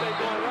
they go